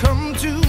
come to